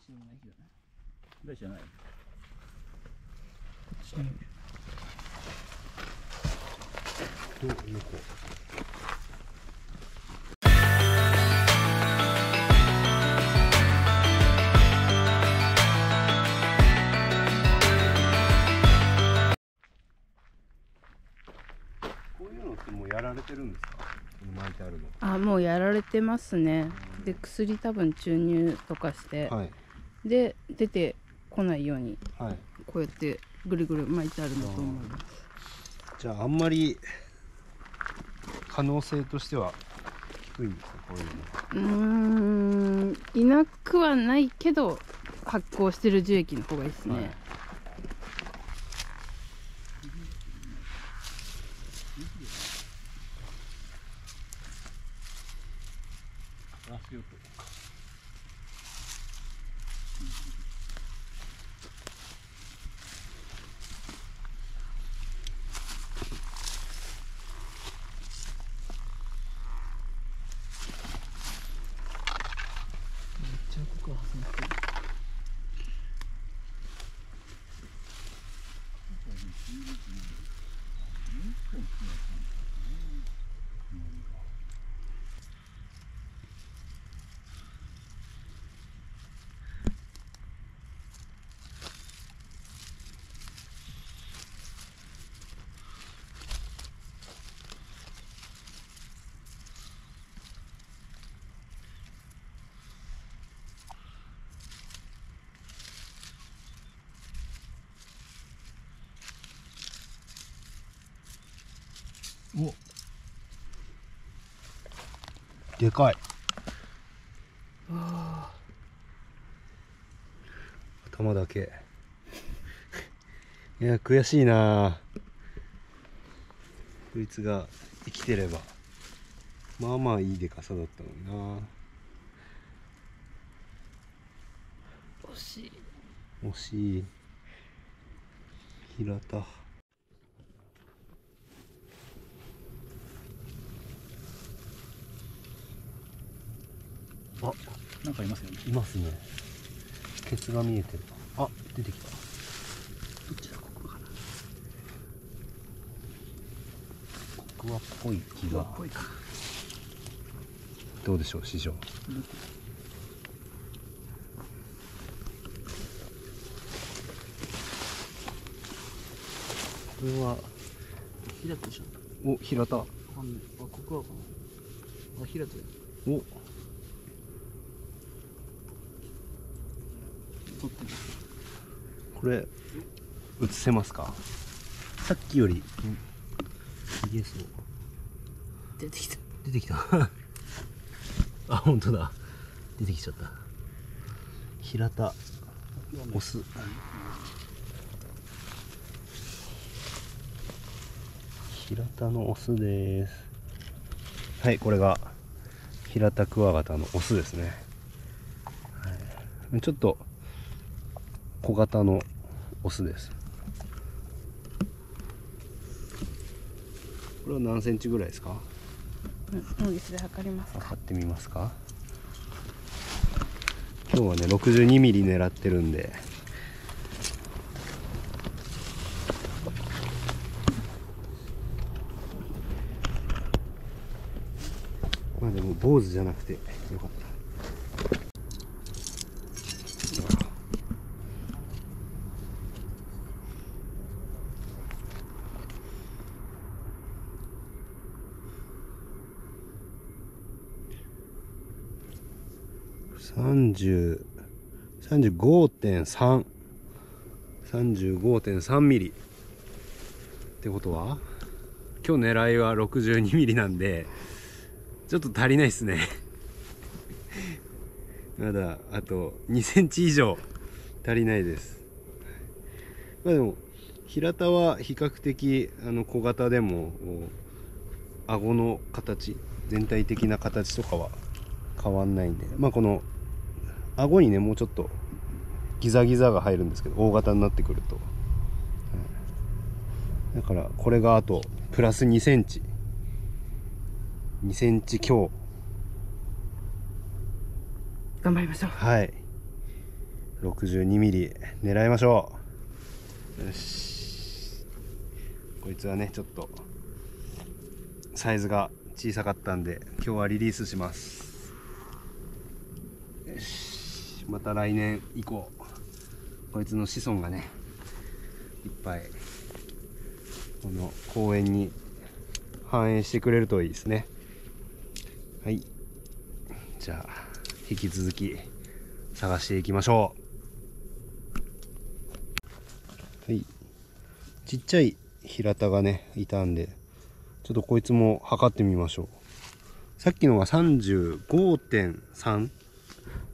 知らないけどね。大じゃない。こっちにと横こういうのってもうやられてるんですか？この巻いてあるあもうやられてますね。で薬多分注入とかして、のはいで出てこないようにはい。こうやってぐるぐる巻いてあるんだと思います。じゃああんまり可能性としては低いんですかこういうのは？うーんいなくはないけど発酵してる樹液の方がいいですね、はい Thank you. お。でかい。頭だけ。いや悔しいな。こいつが生きてれば。まあまあいいでかさだったのにな。惜しい。惜しい。平田あなんかいますよね。いますね。ケツが見えてる。あ出てきた。どっちだ？ここかな。クワっぽい気が。っぽいか。どうでしょう師匠。これは平田でしょ。お平田わかんない。あここはかなあ平田お撮ってるこれ映せますか？さっきよりひげそう出てきた。出てきた。あ本当だ。出てきちゃった。平田オス。平田のオスです。はいこれが平田クワガタのオスですね、はい、ちょっと小型のオスです。これは何センチぐらいですか？うんノギスで測りますか。測ってみますか？今日はね62ミリ狙ってるんで。まあでも坊主じゃなくてよかった30 35.3 35.3ミリ。ってことは今日狙いは62ミリなんでちょっと足りないですね。まだあと2センチ以上足りないです。まあでも平田は比較的あの小型でも顎の形全体的な形とかは変わんないんでまあこの顎にねもうちょっとギザギザが入るんですけど大型になってくると、うんだからこれがあとプラス2センチ。2センチ強。頑張りましょう。はい。62ミリ。狙いましょう。よし。こいつはねちょっとサイズが小さかったんで今日はリリースしますよしまた来年以降こいつの子孫がねいっぱいこの公園に反映してくれるといいですね。はい。じゃあ引き続き探していきましょう。はい。ちっちゃい平田がねいたんでちょっとこいつも測ってみましょう。さっきのが35.3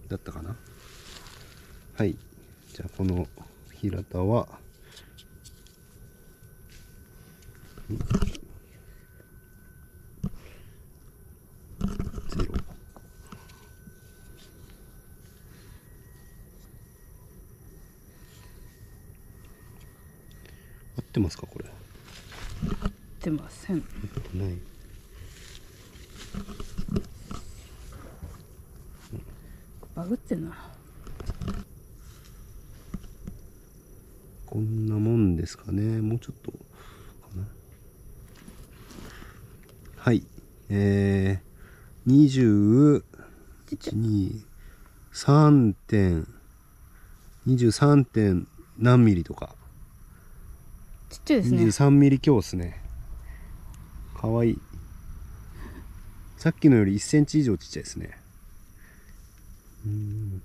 だったかな？はい。じゃあこの平田はゼロ。合ってますかこれ？出ません。ない。バグってんなこんなもんですかね。もうちょっとかな。はい。えー、ちっちゃい23点23点何ミリとか。ちっちゃいですね。23ミリ強っすね。かわいい。さっきのより1センチ以上ちっちゃいですね。うん。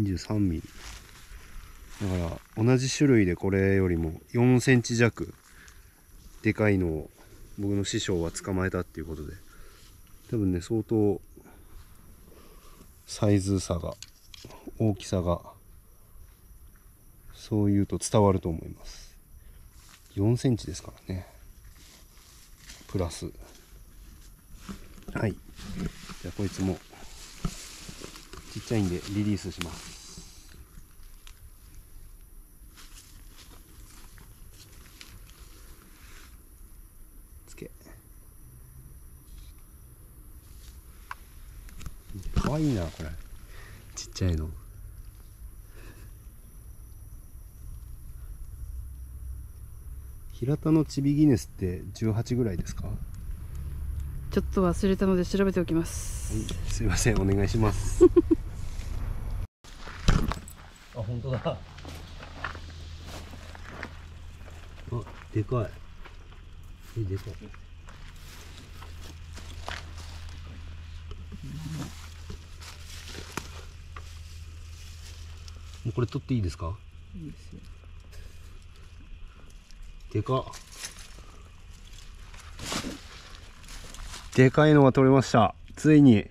23ミリ。だから同じ種類でこれよりも4センチ弱でかいのを僕の師匠は捕まえたっていうことで多分ね相当サイズ差が大きさがそう言うと伝わると思います。4センチですからね。プラス。はい。じゃあこいつもちっちゃいんでリリースしますつけかわいいなこれ。ちっちゃいの。平田のチビギネスって18ぐらいですか、はちょっと忘れたので調べておきます。い、すいませんお願いします。あ本当だ。あでかい。えでかいもうこれ取っていいですか？いいですよ。でかっでかいのが取れました。ついに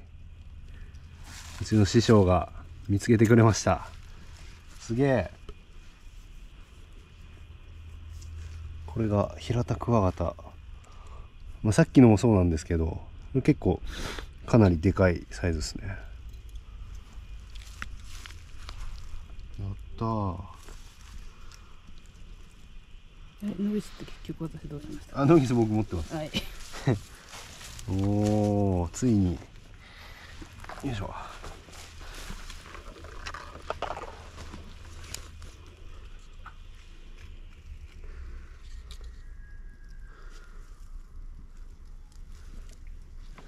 うちの師匠が見つけてくれました。すげえ。これが平田クワガタ、まあ、さっきのもそうなんですけど結構かなりでかいサイズですねやった。ーえノイスって結局私どうしました？あノギス僕持ってます。はい。おおついに。よいしょ。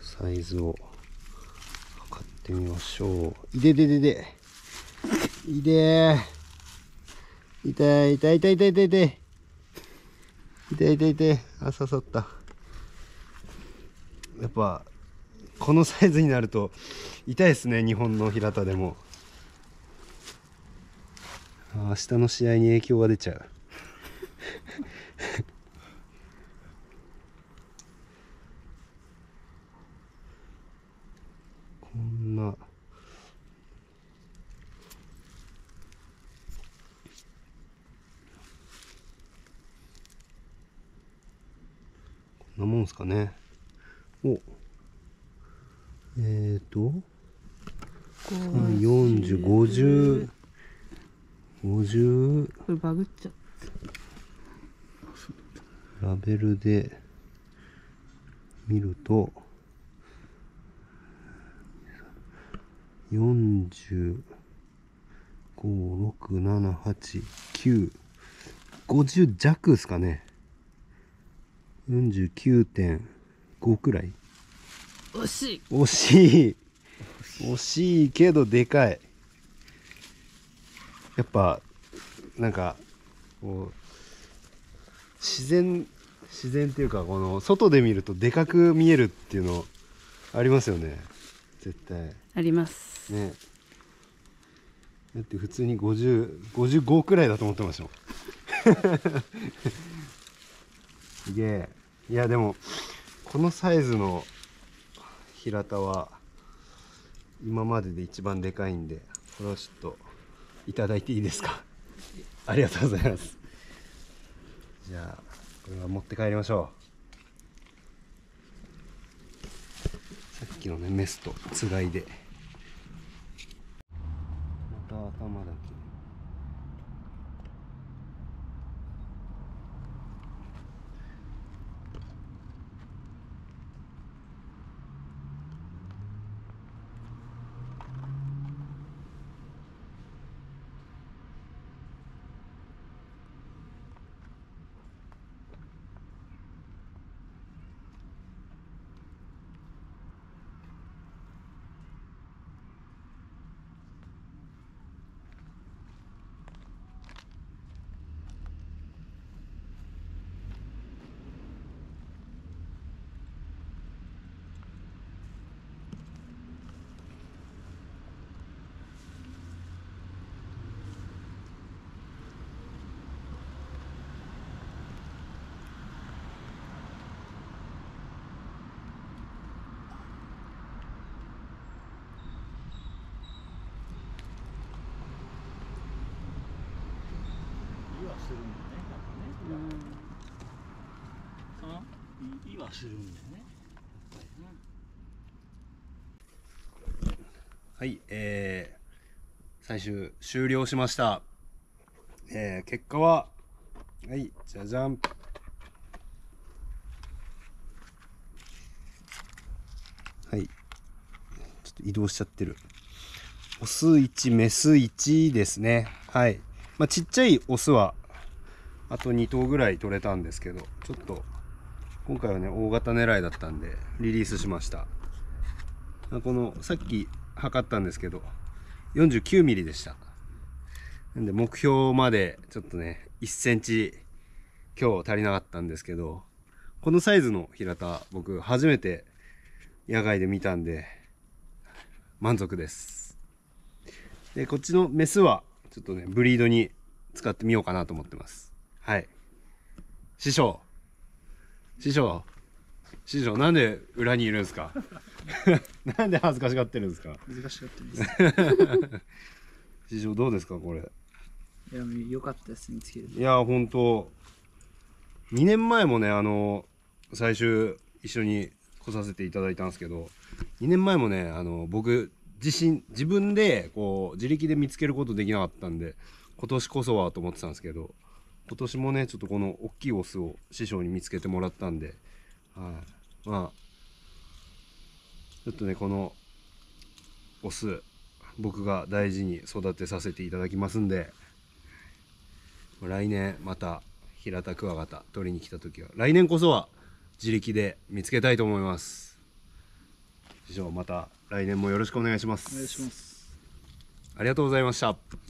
サイズを測ってみましょう。いでででで。いでー痛い痛い痛い痛い痛い痛い。痛い痛い痛い。あ刺さった。やっぱこのサイズになると痛いですね日本の平田でも。明日の試合に影響が出ちゃうこんなこんなもんすかね。お。えっ、ー、と。4050 50これバグっちゃっラベルで見ると40 5678950弱ですかね49.5くらい。惜しい。惜しい。惜しいけどでかい。やっぱなんかこう自然自然っていうかこの外で見るとでかく見えるっていうのありますよね。絶対。あります。ね。だって普通に5055くらいだと思ってましたもんすげえ。いやでもこのサイズの平田は今までで一番でかいんでこれはちょっといただいていいですか？ありがとうございます。じゃあこれは持って帰りましょう。さっきのねメスとつがいで。また頭だけいはするんだねなんかねうんいいはするんだよねやっぱりなはい、えー、最終終了しました。えー、結果は、はい、じゃじゃん。はい。ちょっと移動しちゃってる。オス1、メス1ですね。はい。まあ、ちっちゃいオスは、あと2頭ぐらい取れたんですけど、ちょっと、今回はね、大型狙いだったんで、リリースしました。このさっき測ったんですけど49ミリでした。なんで目標までちょっとね1センチ今日足りなかったんですけどこのサイズの平田僕初めて野外で見たんで満足です。でこっちのメスはちょっとねブリードに使ってみようかなと思ってます。はい。師匠。師匠。師匠なんで裏にいるんですか？なんで恥ずかしがってるんですか？難しかったです師匠どうですかこれ？いやよかったです見つけるいや本当。2年前もねあの最終一緒に来させていただいたんですけど2年前もねあの僕自身自分でこう自力で見つけることできなかったんで今年こそはと思ってたんですけど今年もねちょっとこの大きいオスを師匠に見つけてもらったんで、はい、まあちょっとねこのオス僕が大事に育てさせていただきますんで来年また平田クワガタ取りに来た時は来年こそは自力で見つけたいと思います。師匠また来年もよろしくお願いします。お願いします。ありがとうございました